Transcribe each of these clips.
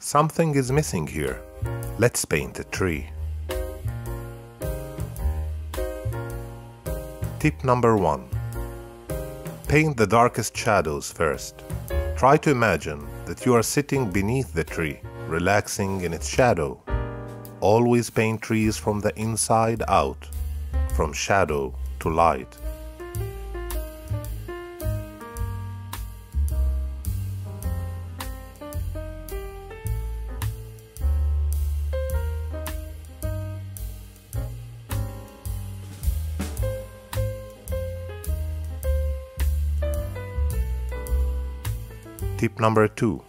Something is missing here. Let's paint a tree. Tip number one. Paint the darkest shadows first. Try to imagine that you are sitting beneath the tree, relaxing in its shadow. Always paint trees from the inside out, from shadow to light. Tip number two.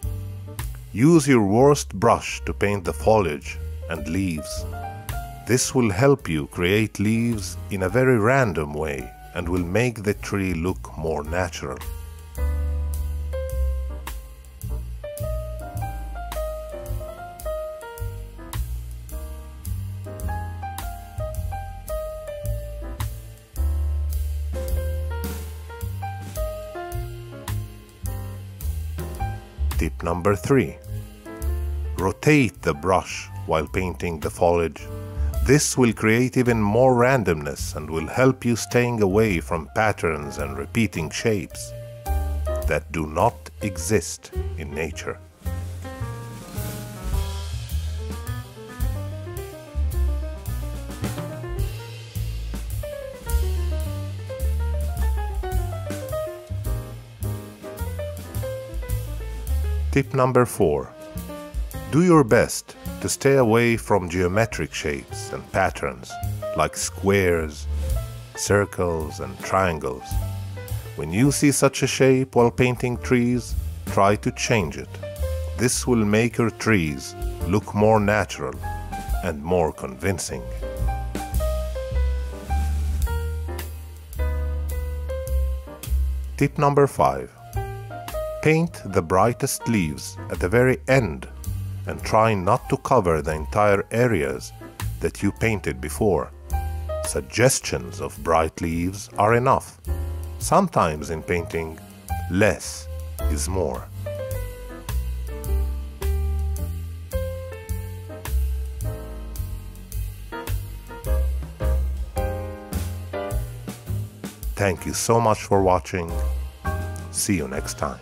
Use your worst brush to paint the foliage and leaves. This will help you create leaves in a very random way and will make the tree look more natural. Tip number 3. Rotate the brush while painting the foliage. This will create even more randomness and will help you staying away from patterns and repeating shapes that do not exist in nature. Tip number 4. Do your best to stay away from geometric shapes and patterns like squares, circles, and triangles. When you see such a shape while painting trees, try to change it. This will make your trees look more natural and more convincing. Tip number 5. Paint the brightest leaves at the very end and try not to cover the entire areas that you painted before. Suggestions of bright leaves are enough. Sometimes in painting, less is more. Thank you so much for watching. See you next time.